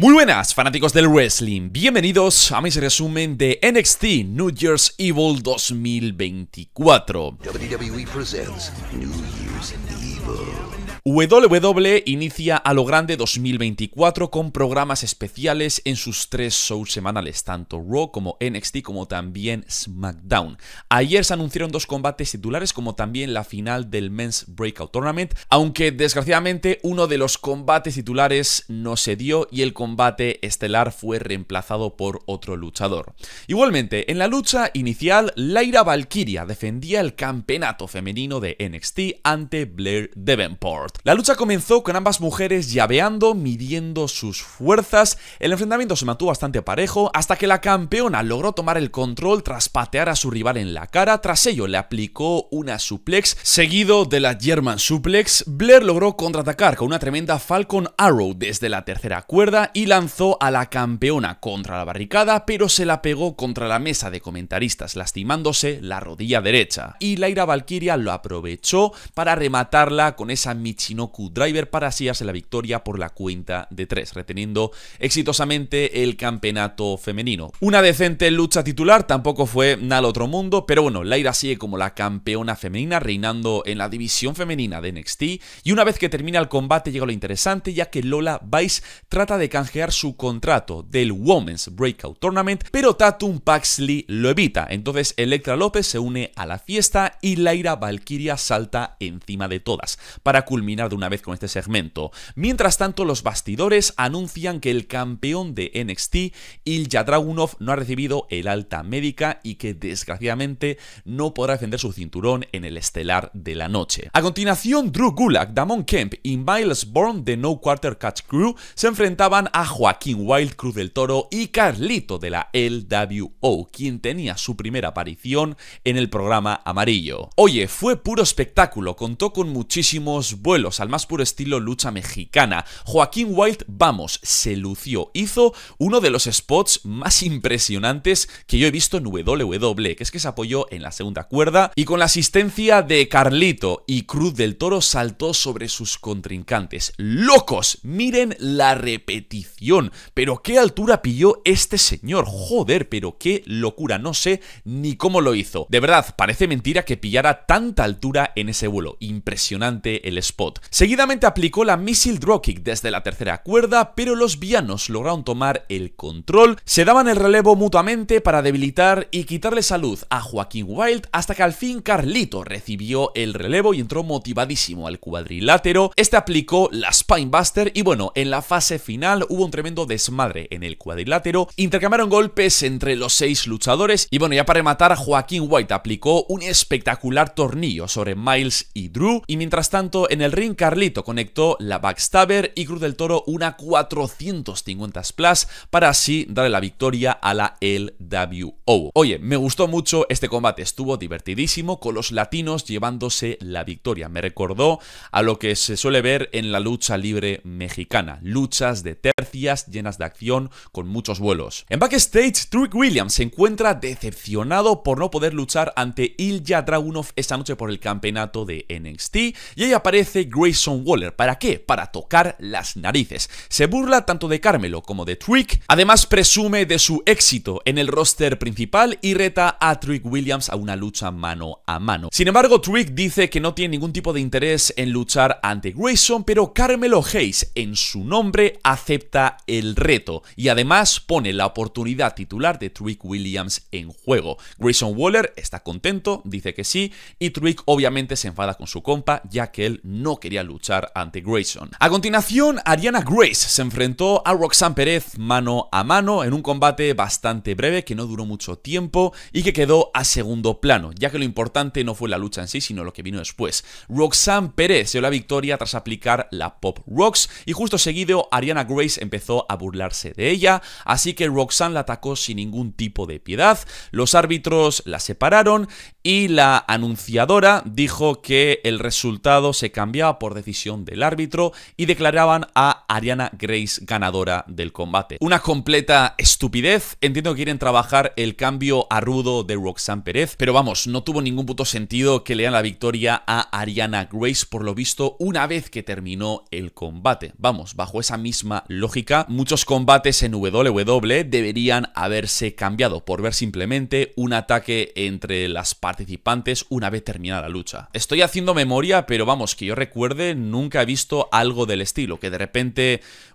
Muy buenas, fanáticos del wrestling. Bienvenidos a mi resumen de NXT New Year's Evil 2024. WWE presents New Year's Evil. WWE inicia a lo grande 2024 con programas especiales en sus tres shows semanales, tanto Raw como NXT como también SmackDown. Ayer se anunciaron dos combates titulares como también la final del Men's Breakout Tournament, aunque desgraciadamente uno de los combates titulares no se dio y el combate estelar fue reemplazado por otro luchador. Igualmente, en la lucha inicial, Laira Valkyria defendía el campeonato femenino de NXT ante Blair Davenport. La lucha comenzó con ambas mujeres llaveando, midiendo sus fuerzas. El enfrentamiento se mantuvo bastante parejo hasta que la campeona logró tomar el control tras patear a su rival en la cara. Tras ello le aplicó una suplex seguido de la German suplex. Blair logró contraatacar con una tremenda Falcon Arrow desde la tercera cuerda y lanzó a la campeona contra la barricada, pero se la pegó contra la mesa de comentaristas, lastimándose la rodilla derecha. Y Laira Valkyria lo aprovechó para rematarla con esa Michinoku Driver para así la victoria por la cuenta de tres, reteniendo exitosamente el campeonato femenino. Una decente lucha titular tampoco fue nada otro mundo, pero bueno, Laira sigue como la campeona femenina, reinando en la división femenina de NXT, y una vez que termina el combate llega lo interesante, ya que Lola Vice trata de canjear su contrato del Women's Breakout Tournament, pero Tatum Paxley lo evita, entonces Electra López se une a la fiesta y Laira Valkyria salta encima de todas, para culminar de una vez con este segmento. Mientras tanto, los bastidores anuncian que el campeón de NXT, Ilya Dragunov, no ha recibido el alta médica y que desgraciadamente no podrá defender su cinturón en el estelar de la noche. A continuación, Drew Gulak, Damon Kemp y Miles Bourne de No Quarter Catch Crew se enfrentaban a Joaquín Wild, Cruz del Toro y Carlito de la LWO, quien tenía su primera aparición en el programa amarillo. Oye, fue puro espectáculo, contó con muchísimos vuelos al más puro estilo lucha mexicana. Joaquín Wild, vamos, se lució. Hizo uno de los spots más impresionantes que yo he visto en WWE, que es que se apoyó en la segunda cuerda y con la asistencia de Carlito y Cruz del Toro saltó sobre sus contrincantes. ¡Locos! Miren la repetición. Pero qué altura pilló este señor. Joder, pero qué locura. No sé ni cómo lo hizo. De verdad, parece mentira que pillara tanta altura en ese vuelo. Impresionante el spot. Seguidamente aplicó la Missile Dropkick desde la tercera cuerda, pero los vianos lograron tomar el control, se daban el relevo mutuamente para debilitar y quitarle salud a Joaquín Wild hasta que al fin Carlito recibió el relevo y entró motivadísimo al cuadrilátero. Este aplicó la Spinebuster y bueno, en la fase final hubo un tremendo desmadre en el cuadrilátero, intercambiaron golpes entre los seis luchadores y bueno, ya para rematar Joaquín White aplicó un espectacular tornillo sobre Miles y Drew. Y mientras tanto en el ring Carlito conectó la Backstabber y Cruz del Toro una 450 Splash para así darle la victoria a la LWO. Oye, me gustó mucho este combate, estuvo divertidísimo con los latinos llevándose la victoria. Me recordó a lo que se suele ver en la lucha libre mexicana, luchas de tercias llenas de acción con muchos vuelos. En backstage, Trick Williams se encuentra decepcionado por no poder luchar ante Ilya Dragunov esta noche por el campeonato de NXT y ahí aparece Grayson Waller. ¿Para qué? Para tocar las narices. Se burla tanto de Carmelo como de Trick, además presume de su éxito en el roster principal y reta a Trick Williams a una lucha mano a mano. Sin embargo, Trick dice que no tiene ningún tipo de interés en luchar ante Grayson, pero Carmelo Hayes en su nombre acepta el reto y además pone la oportunidad titular de Trick Williams en juego. Grayson Waller está contento, dice que sí, y Trick obviamente se enfada con su compa ya que él no quería luchar ante Grayson. A continuación, Ariana Grace se enfrentó a Roxanne Pérez mano a mano en un combate bastante breve que no duró mucho tiempo y que quedó a segundo plano, ya que lo importante no fue la lucha en sí, sino lo que vino después. Roxanne Pérez dio la victoria tras aplicar la Pop Rocks y justo seguido Ariana Grace empezó a burlarse de ella, así que Roxanne la atacó sin ningún tipo de piedad, los árbitros la separaron y la anunciadora dijo que el resultado se por decisión del árbitro y declaraban a Ariana Grace ganadora del combate. Una completa estupidez. Entiendo que quieren trabajar el cambio a rudo de Roxanne Pérez, pero vamos, no tuvo ningún puto sentido que le dan la victoria a Ariana Grace por lo visto una vez que terminó el combate. Vamos, bajo esa misma lógica, muchos combates en WWE deberían haberse cambiado por ver simplemente un ataque entre las participantes una vez terminada la lucha. Estoy haciendo memoria, pero vamos, que yo recuerde, nunca he visto algo del estilo, que de repente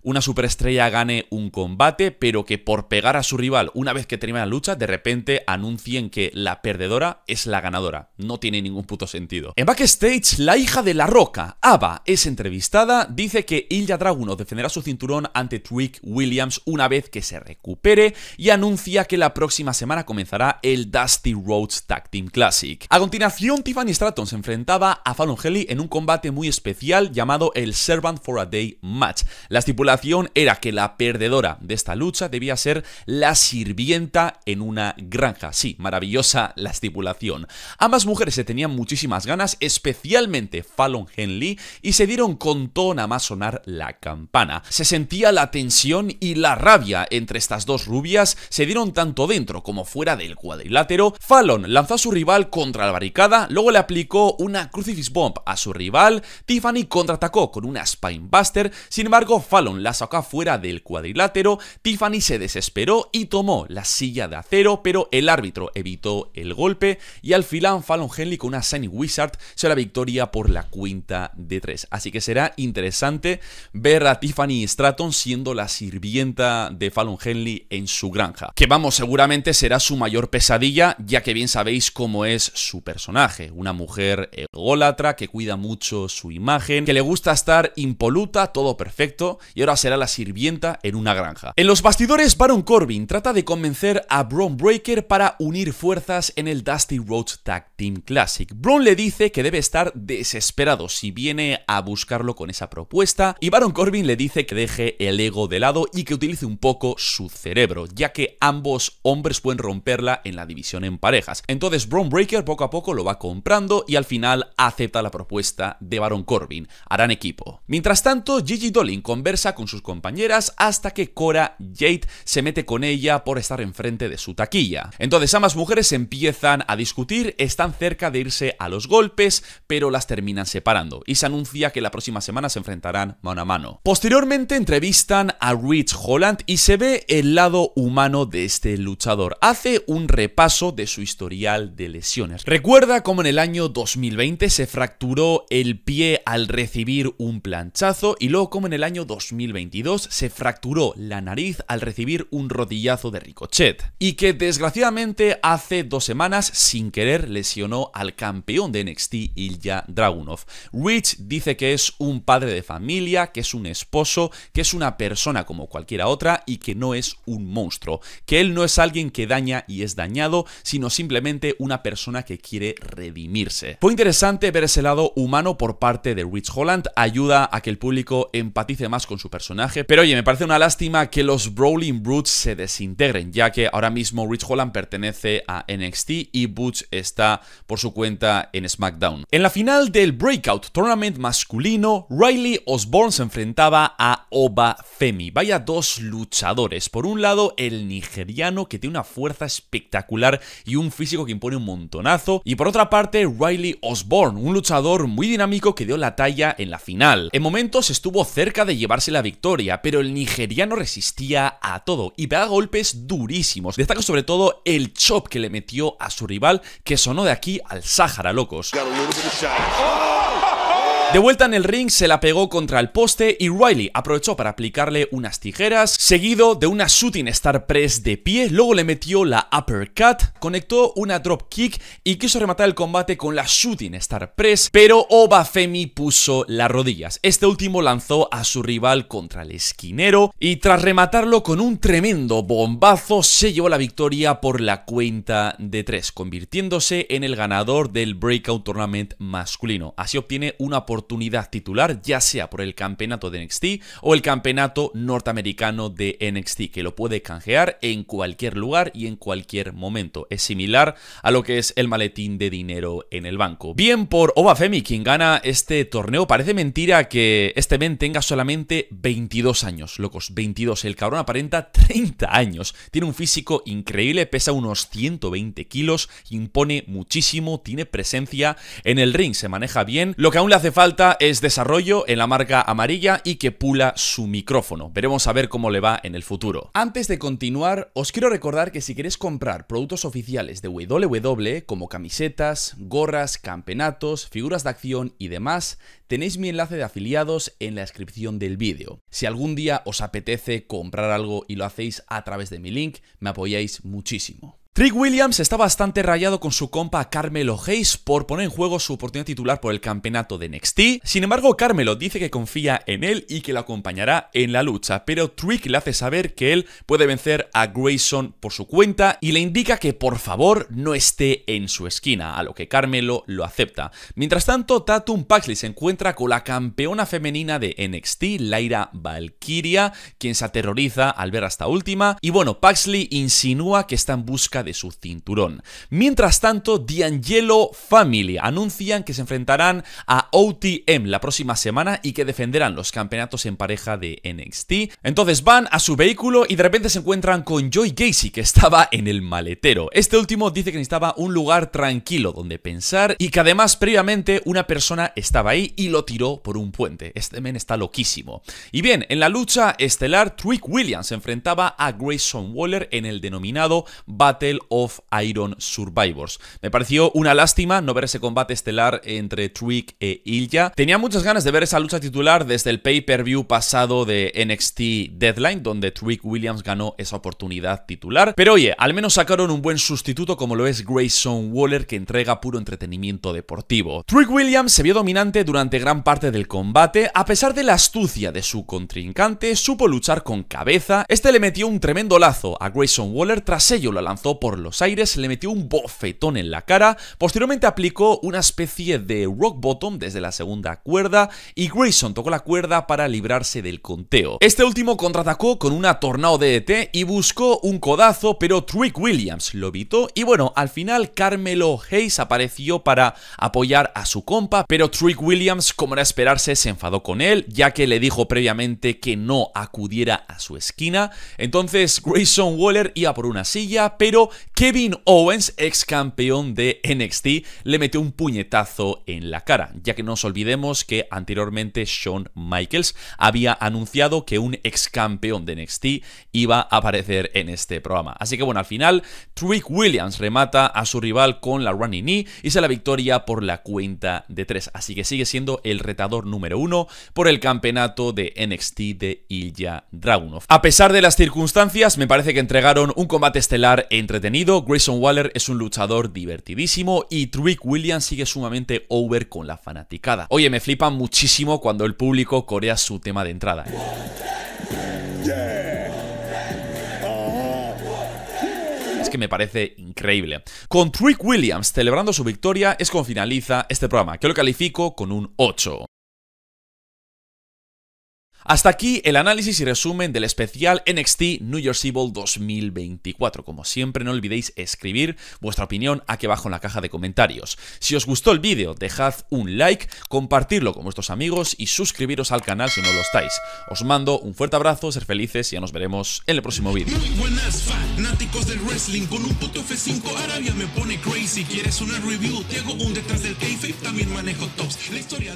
una superestrella gane un combate, pero que por pegar a su rival una vez que termina la lucha, de repente anuncien que la perdedora es la ganadora. No tiene ningún puto sentido. En backstage, la hija de La Roca, Ava, es entrevistada, dice que Ilya Dragunov defenderá su cinturón ante Trick Williams una vez que se recupere y anuncia que la próxima semana comenzará el Dusty Rhodes Tag Team Classic. A continuación, Tiffany Stratton se enfrentaba a Fallon Henley en un combate muy especial llamado el Servant for a Day Match. La estipulación era que la perdedora de esta lucha debía ser la sirvienta en una granja. Sí, maravillosa la estipulación. Ambas mujeres se tenían muchísimas ganas, especialmente Fallon Henley, y se dieron con todo nada más sonar la campana. Se sentía la tensión y la rabia entre estas dos rubias, se dieron tanto dentro como fuera del cuadrilátero. Fallon lanzó a su rival contra la barricada, luego le aplicó una Crucifix Bomb a su rival, Tiffany contraatacó con una Spinebuster, sin embargo Fallon la sacó fuera del cuadrilátero, Tiffany se desesperó y tomó la silla de acero, pero el árbitro evitó el golpe y al final Fallon Henley con una Shiny Wizard se la victoria por la cuenta de tres. Así que será interesante ver a Tiffany Stratton siendo la sirvienta de Fallon Henley en su granja. Que vamos, seguramente será su mayor pesadilla, ya que bien sabéis cómo es su personaje. Una mujer ególatra que cuida mucho su imagen, que le gusta estar impoluta, todo perfecto, y ahora será la sirvienta en una granja. En los bastidores, Baron Corbin trata de convencer a Braun Breaker para unir fuerzas en el Dusty Rhodes Tag Team Classic. Braun le dice que debe estar desesperado si viene a buscarlo con esa propuesta, y Baron Corbin le dice que deje el ego de lado y que utilice un poco su cerebro, ya que ambos hombres pueden romperla en la división en parejas. Entonces Braun Breaker poco a poco lo va comprando y al final acepta la propuesta de Baron Corbin. Harán equipo. Mientras tanto, Gigi Dolin conversa con sus compañeras hasta que Cora Jade se mete con ella por estar enfrente de su taquilla. Entonces ambas mujeres empiezan a discutir, están cerca de irse a los golpes, pero las terminan separando y se anuncia que la próxima semana se enfrentarán mano a mano. Posteriormente entrevistan a Rich Holland y se ve el lado humano de este luchador. Hace un repaso de su historial de lesiones. Recuerda cómo en el año 2020 se fracturó el pie al recibir un planchazo y luego como en el año 2022 se fracturó la nariz al recibir un rodillazo de ricochet. Y que desgraciadamente hace dos semanas sin querer lesionó al campeón de NXT Ilya Dragunov. Rich dice que es un padre de familia, que es un esposo, que es una persona como cualquiera otra y que no es un monstruo. Que él no es alguien que daña y es dañado, sino simplemente una persona que quiere redimirse. Fue interesante ver ese lado humano por parte de Rich Holland, ayuda a que el público empatice más con su personaje, pero oye, me parece una lástima que los Brawling Brutes se desintegren, ya que ahora mismo Rich Holland pertenece a NXT y Butch está por su cuenta en SmackDown. En la final del Breakout Tournament masculino, Riley Osborne se enfrentaba a Oba Femi. Vaya dos luchadores. Por un lado, el nigeriano que tiene una fuerza espectacular y un físico que impone un montonazo. Y por otra parte, Riley Osborne, un luchador muy dinámico que dio la talla en la final. En momentos estuvo cerca de llevarse la victoria, pero el nigeriano resistía a todo y pega golpes durísimos. Destaca sobre todo el chop que le metió a su rival, que sonó de aquí al Sáhara, locos. De vuelta en el ring se la pegó contra el poste y Riley aprovechó para aplicarle unas tijeras, seguido de una shooting star press de pie, luego le metió la uppercut, conectó una drop kick y quiso rematar el combate con la shooting star press, pero Obafemi puso las rodillas. Este último lanzó a su rival contra el esquinero y tras rematarlo con un tremendo bombazo se llevó la victoria por la cuenta de tres, convirtiéndose en el ganador del Breakout Tournament masculino. Así obtiene una oportunidad oportunidad titular, ya sea por el campeonato de NXT o el campeonato norteamericano de NXT, que lo puede canjear en cualquier lugar y en cualquier momento. Es similar a lo que es el maletín de dinero en el banco. Bien por Obafemi, quien gana este torneo. Parece mentira que este men tenga solamente 22 años, locos, 22. El cabrón aparenta 30 años. Tiene un físico increíble, pesa unos 120 kilos, impone muchísimo, tiene presencia en el ring, se maneja bien. Lo que aún le hace falta es desarrollo en la marca amarilla y que pula su micrófono. Veremos a ver cómo le va en el futuro. Antes de continuar, os quiero recordar que si queréis comprar productos oficiales de WWE como camisetas, gorras, campeonatos, figuras de acción y demás, tenéis mi enlace de afiliados en la descripción del vídeo. Si algún día os apetece comprar algo y lo hacéis a través de mi link, me apoyáis muchísimo. Trick Williams está bastante rayado con su compa Carmelo Hayes por poner en juego su oportunidad titular por el campeonato de NXT. Sin embargo, Carmelo dice que confía en él y que lo acompañará en la lucha, pero Trick le hace saber que él puede vencer a Grayson por su cuenta y le indica que por favor no esté en su esquina, a lo que Carmelo lo acepta. Mientras tanto, Tatum Paxley se encuentra con la campeona femenina de NXT, Laira Valkyria, quien se aterroriza al ver a esta última, y bueno, Paxley insinúa que está en busca de su cinturón. Mientras tanto, D'Angelo Family anuncian que se enfrentarán a OTM la próxima semana y que defenderán los campeonatos en pareja de NXT. Entonces van a su vehículo y de repente se encuentran con Joy Gacy que estaba en el maletero. Este último dice que necesitaba un lugar tranquilo donde pensar y que además previamente una persona estaba ahí y lo tiró por un puente. Este men está loquísimo. Y bien, en la lucha estelar, Trick Williams se enfrentaba a Grayson Waller en el denominado Battle of Iron Survivors. Me pareció una lástima no ver ese combate estelar entre Trick e Ilya. Tenía muchas ganas de ver esa lucha titular desde el pay-per-view pasado de NXT Deadline, donde Trick Williams ganó esa oportunidad titular. Pero oye, al menos sacaron un buen sustituto como lo es Grayson Waller, que entrega puro entretenimiento deportivo. Trick Williams se vio dominante durante gran parte del combate, a pesar de la astucia de su contrincante, supo luchar con cabeza. Este le metió un tremendo lazo a Grayson Waller, tras ello lo lanzó por los aires, le metió un bofetón en la cara, posteriormente aplicó una especie de rock bottom desde la segunda cuerda y Grayson tocó la cuerda para librarse del conteo. Este último contraatacó con una tornado DDT y buscó un codazo, pero Trick Williams lo evitó y bueno, al final Carmelo Hayes apareció para apoyar a su compa, pero Trick Williams, como era esperarse, se enfadó con él, ya que le dijo previamente que no acudiera a su esquina. Entonces Grayson Waller iba por una silla, pero Kevin Owens, ex campeón de NXT, le metió un puñetazo en la cara, ya que no nos olvidemos que anteriormente Shawn Michaels había anunciado que un ex campeón de NXT iba a aparecer en este programa. Así que bueno, al final, Trick Williams remata a su rival con la running knee y se la victoria por la cuenta de tres. Así que sigue siendo el retador número uno por el campeonato de NXT de Ilya Dragunov. A pesar de las circunstancias, me parece que entregaron un combate estelar entretenido. Grayson Waller es un luchador divertidísimo y Trick Williams sigue sumamente over con la fanaticada. Oye, me flipa muchísimo cuando el público corea su tema de entrada. Es que me parece increíble. Con Trick Williams celebrando su victoria es como finaliza este programa, que lo califico con un 8. Hasta aquí el análisis y resumen del especial NXT New Year's Evil 2024. Como siempre, no olvidéis escribir vuestra opinión aquí abajo en la caja de comentarios. Si os gustó el vídeo, dejad un like, compartirlo con vuestros amigos y suscribiros al canal si no lo estáis. Os mando un fuerte abrazo, ser felices y ya nos veremos en el próximo vídeo. Muy buenas fanáticos del wrestling Con un puto F5 Arabia me pone crazy ¿Quieres una review? Te hago un detrás del También manejo tops La historia